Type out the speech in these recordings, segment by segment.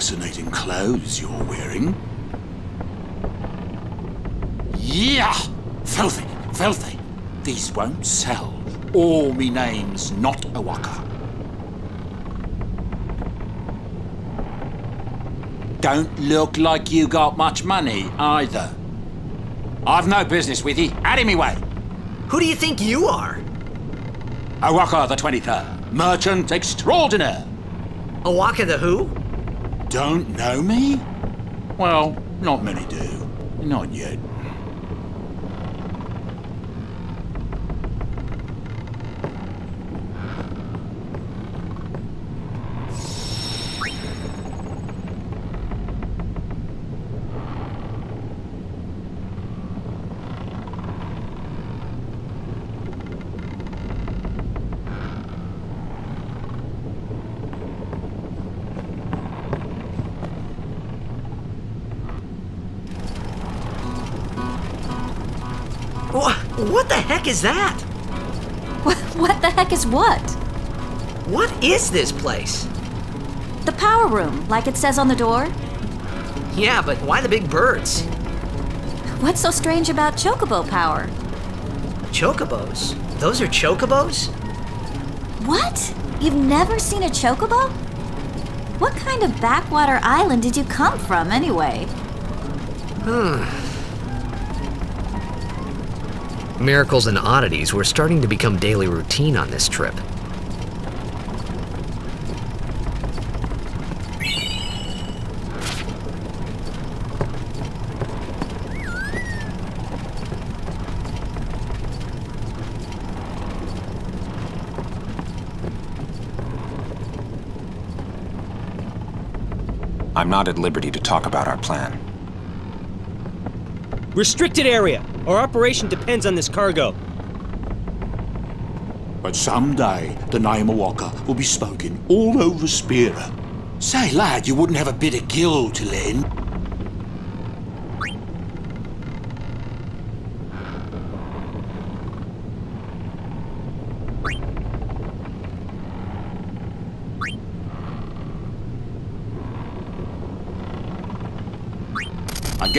fascinating clothes you're wearing. Yeah! Filthy, filthy. These won't sell. All me name's not O'aka. Don't look like you got much money either. I've no business with you. Out of me way. Who do you think you are? O'aka the 23rd, merchant extraordinaire. O'aka the who? Don't know me? Well, not many do. Not yet. Heck is that? What, what the heck is what? What is this place? The power room, like it says on the door? Yeah, but why the big birds? What's so strange about chocobo power? Chocobos? Those are chocobos? What? You've never seen a chocobo? What kind of backwater island did you come from, anyway? Hmm. Miracles and oddities were starting to become daily routine on this trip. I'm not at liberty to talk about our plan. Restricted area. Our operation depends on this cargo. But someday the name of O'aka will be spoken all over Spira. Say, lad, you wouldn't have a bit of gil to lend.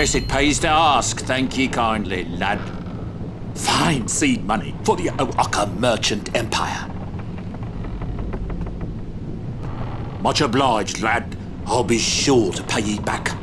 Guess it pays to ask. Thank ye kindly, lad. Fine seed money for the O'aka merchant empire. Much obliged, lad. I'll be sure to pay ye back.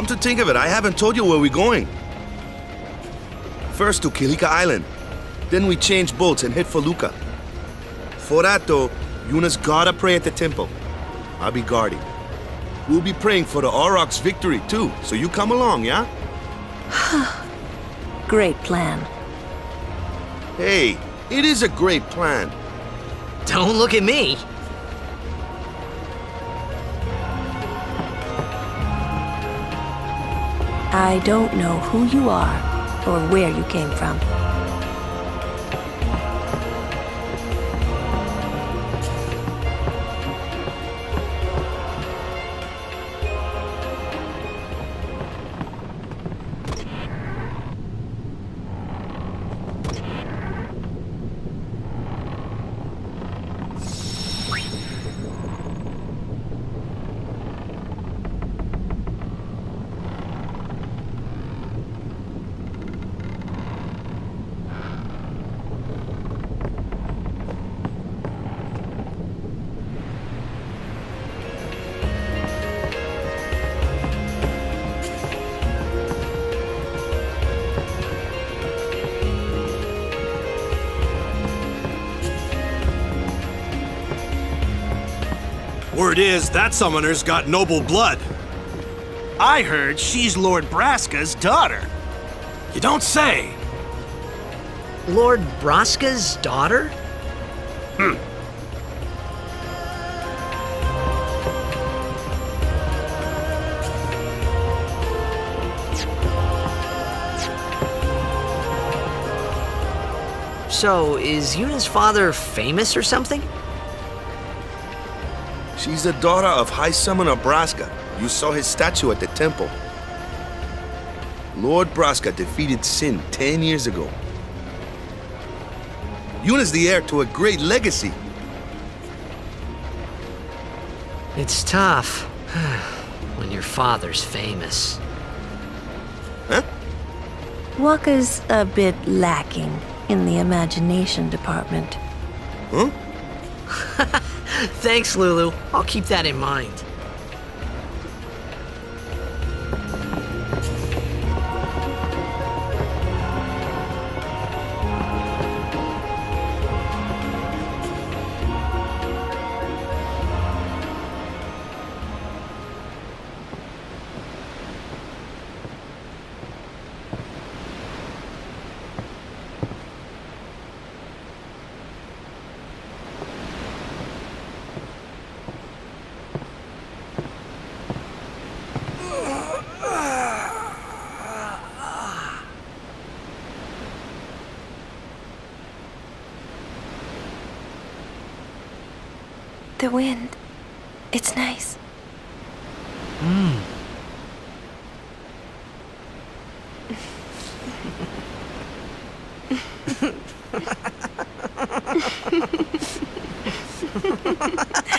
Come to think of it, I haven't told you where we're going. First to Kilika Island. Then we change boats and head for Luca. For that though, Yuna's gotta pray at the temple. I'll be guarding. We'll be praying for the Aurochs' victory too, so you come along, yeah? Great plan. Hey, it is a great plan. Don't look at me. I don't know who you are or where you came from. Is, that summoner's got noble blood. I heard she's Lord Braska's daughter. You don't say. Lord Braska's daughter? Hmm. So, is Yuna's father famous or something? She's the daughter of High Summoner Braska. You saw his statue at the temple. Lord Braska defeated Sin 10 years ago. Yuna's the heir to a great legacy. It's tough when your father's famous. Huh? Wakka's a bit lacking in the imagination department. Huh? Thanks, Lulu. I'll keep that in mind. The wind. It's nice. Mmm.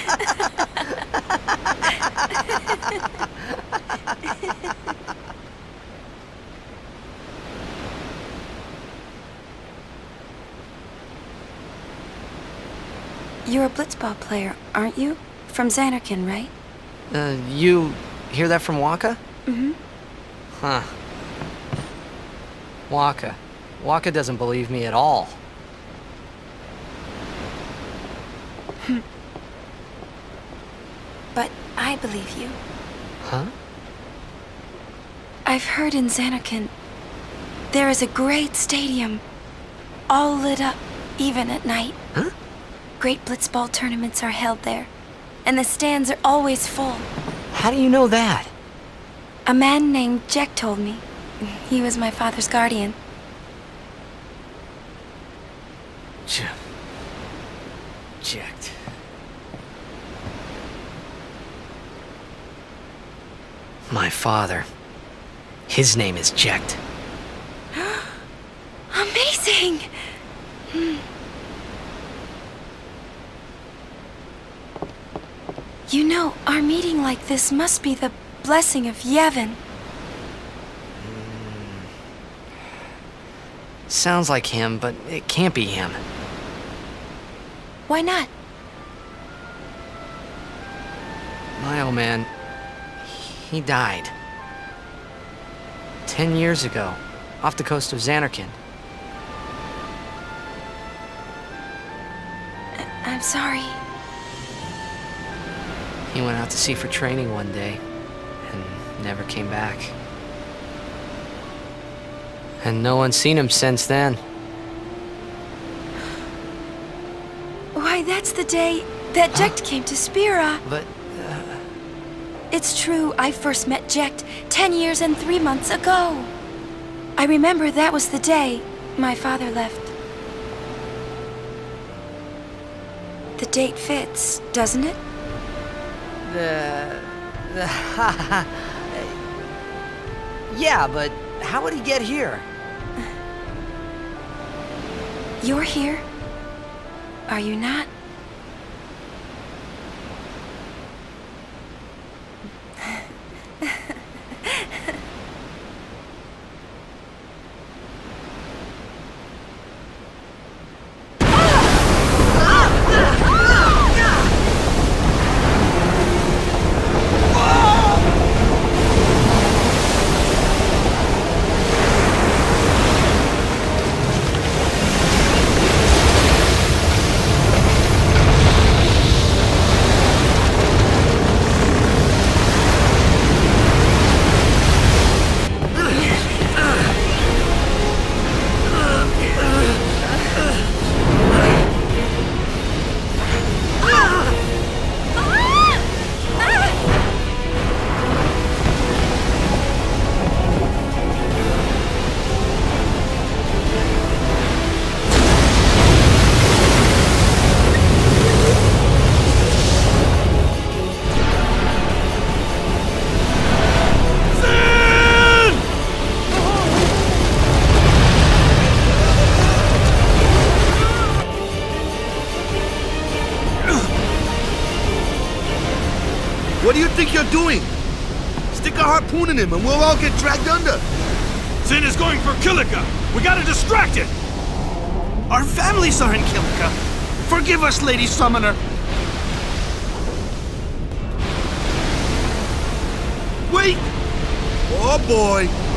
You're a blitzball player, aren't you? From Zanarkand, right? Uh, you hear that from Wakka? Mm-hmm. Huh. Wakka. Wakka doesn't believe me at all. But I believe you. Huh? I've heard in Zanarkand there is a great stadium, all lit up, even at night. Huh? Great blitzball tournaments are held there, and the stands are always full. How do you know that? A man named Jecht told me. He was my father's guardian. Ch Jecht. My father. His name is Jecht. Amazing! Hmm. You know, our meeting like this must be the blessing of Yevon. Hmm. Sounds like him, but it can't be him. Why not? My old man, he died. Ten years ago, off the coast of Zanarkand. I'm sorry. He went out to sea for training one day and never came back. And no one's seen him since then. Why, that's the day that Jecht came to Spira. But uh, It's true, I first met Jecht ten years and three months ago. I remember that was the day my father left. The date fits, doesn't it? The the Yeah, but how would he get here? You're here? Are you not? In him and we'll all get dragged under. Sin is going for Kilika. We gotta distract it. Our families are in Kilika. Forgive us, Lady Summoner. Wait! Oh boy!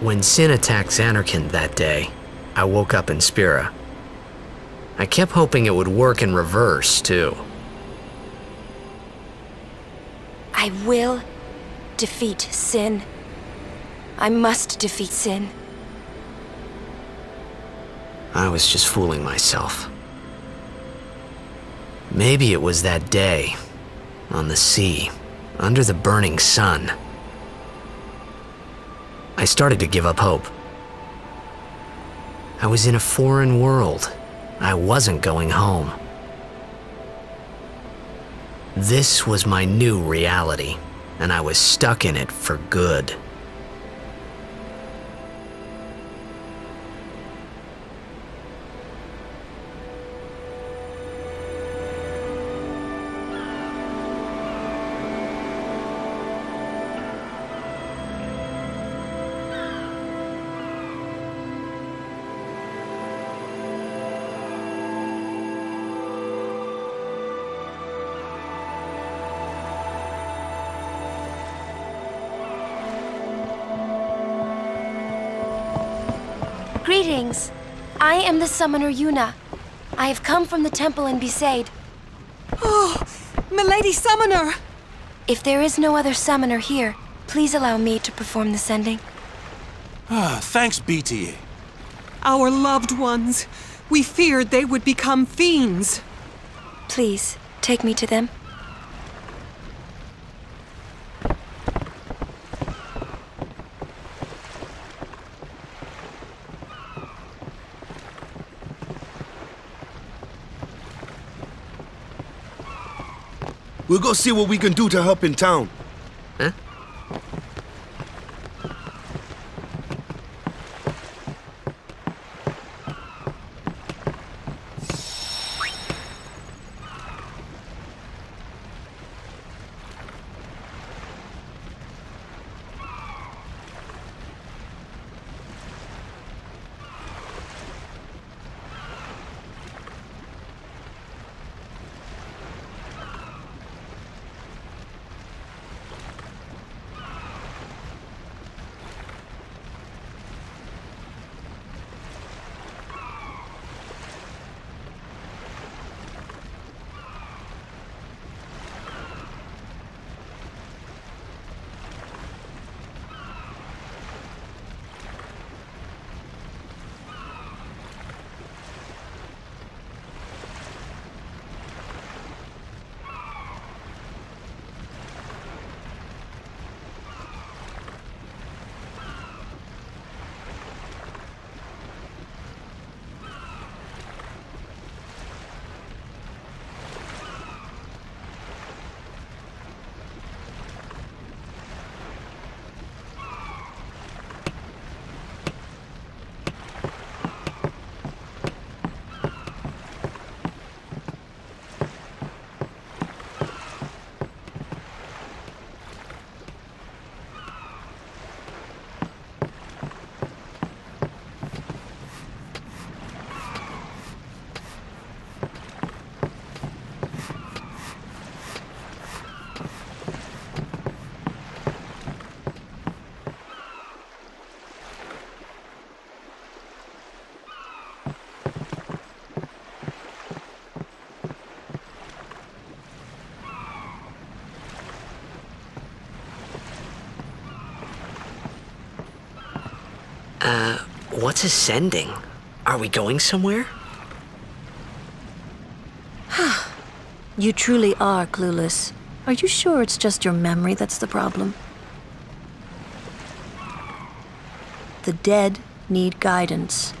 When Sin attacked Zanarkand that day, I woke up in Spira. I kept hoping it would work in reverse, too. I will defeat Sin. I must defeat Sin. I was just fooling myself. Maybe it was that day, on the sea, under the burning sun. I started to give up hope. I was in a foreign world. I wasn't going home. This was my new reality, and I was stuck in it for good. Greetings. I am the summoner Yuna. I have come from the temple in Besaid. Oh, Milady Summoner! If there is no other summoner here, please allow me to perform the sending. Ah, thanks, BTA. Our loved ones. We feared they would become fiends. Please, take me to them. We'll go see what we can do to help in town. Ascending? Are we going somewhere? You truly are clueless. Are you sure it's just your memory that's the problem? The dead need guidance.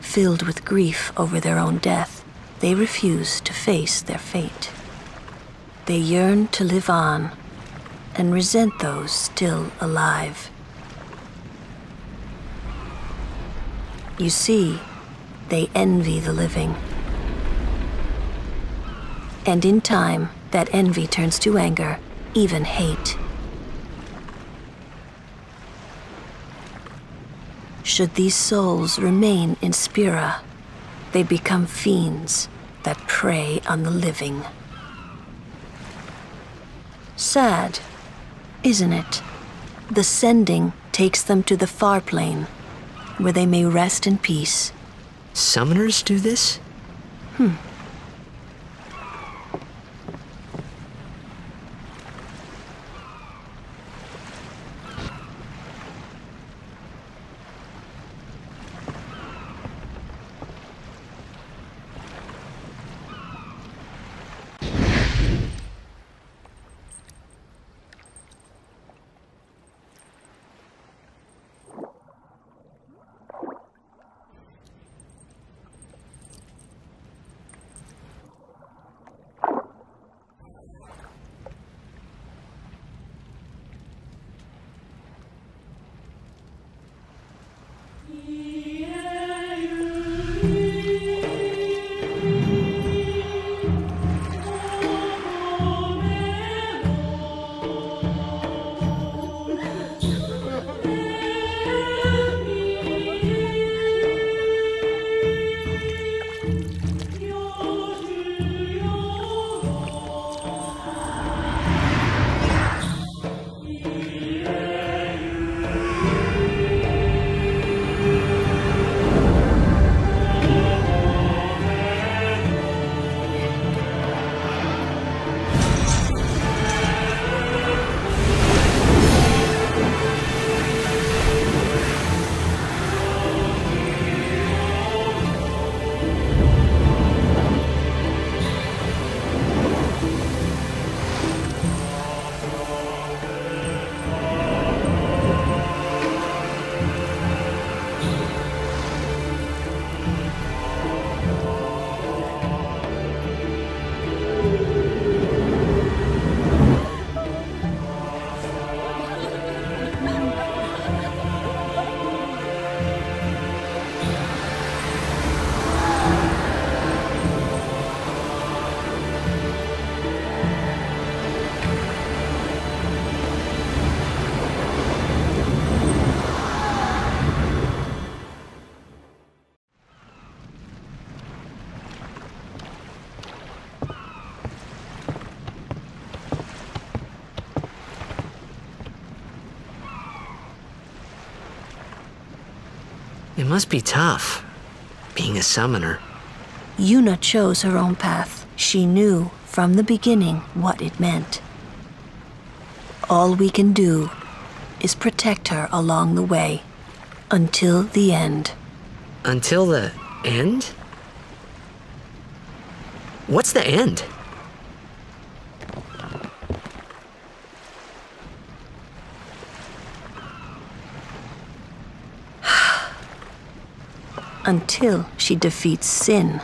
Filled with grief over their own death, they refuse to face their fate. They yearn to live on and resent those still alive. You see, they envy the living. And in time, that envy turns to anger, even hate. Should these souls remain in Spira, they become fiends that prey on the living. Sad, isn't it? The sending takes them to the far plane, where they may rest in peace. Summoners do this? Hmm. It must be tough, being a summoner. Yuna chose her own path. She knew from the beginning what it meant. All we can do is protect her along the way until the end. Until the end? What's the end? Until she defeats sin.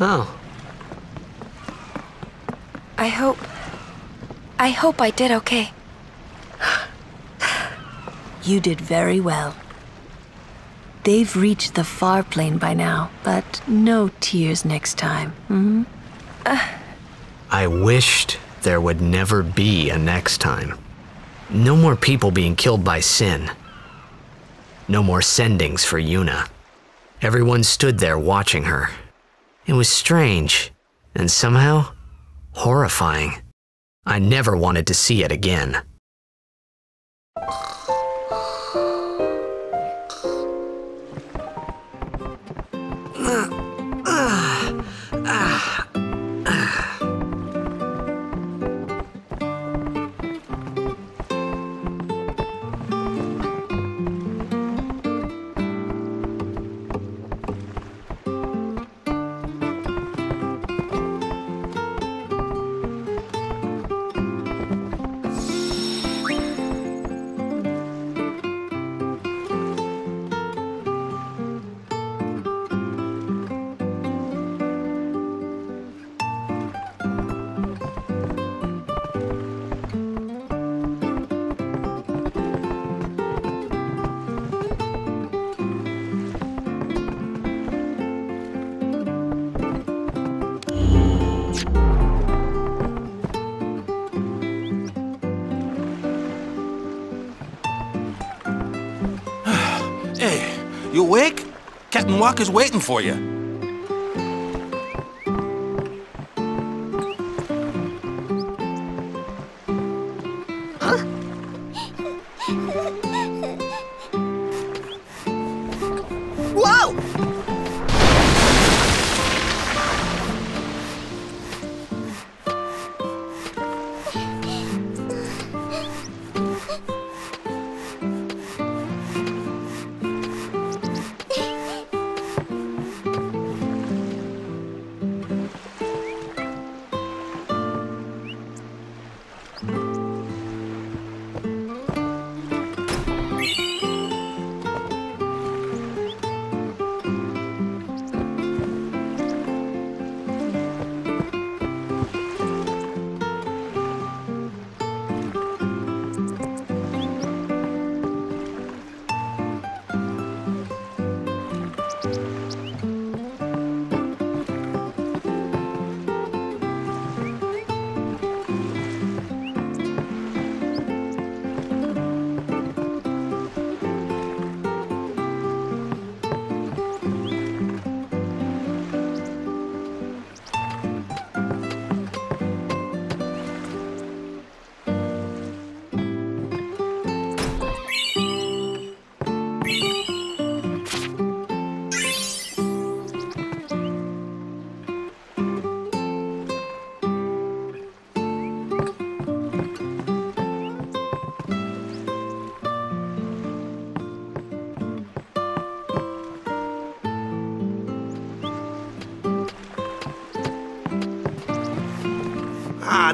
Oh. I hope. I hope I did okay. You did very well. They've reached the far plane by now, but no tears next time. mm hmm? Uh, I wished there would never be a next time. No more people being killed by sin. No more sendings for Yuna. Everyone stood there watching her. It was strange, and somehow horrifying. I never wanted to see it again. Captain Wakka's waiting for you.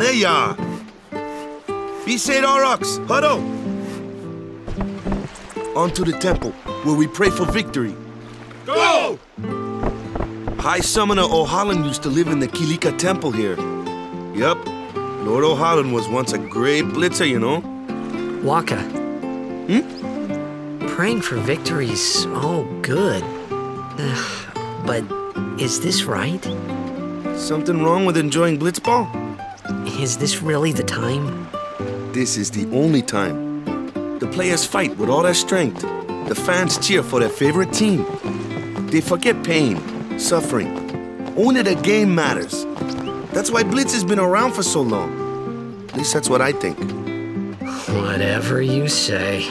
There you are. Besaid Aurochs, huddle. On to the temple, where we pray for victory. Go! High Summoner Ohalland used to live in the Kilika Temple here. Yep, Lord Ohalland was once a great blitzer, you know. Wakka. Hmm? Praying for victory's all good. Ugh, but is this right? Something wrong with enjoying blitzball? Is this really the time? This is the only time. The players fight with all their strength. The fans cheer for their favorite team. They forget pain, suffering. Only the game matters. That's why Blitz has been around for so long. At least that's what I think. Whatever you say.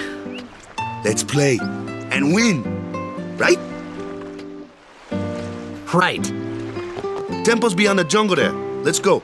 Let's play and win, right? Right. Temple's beyond the jungle there. Let's go.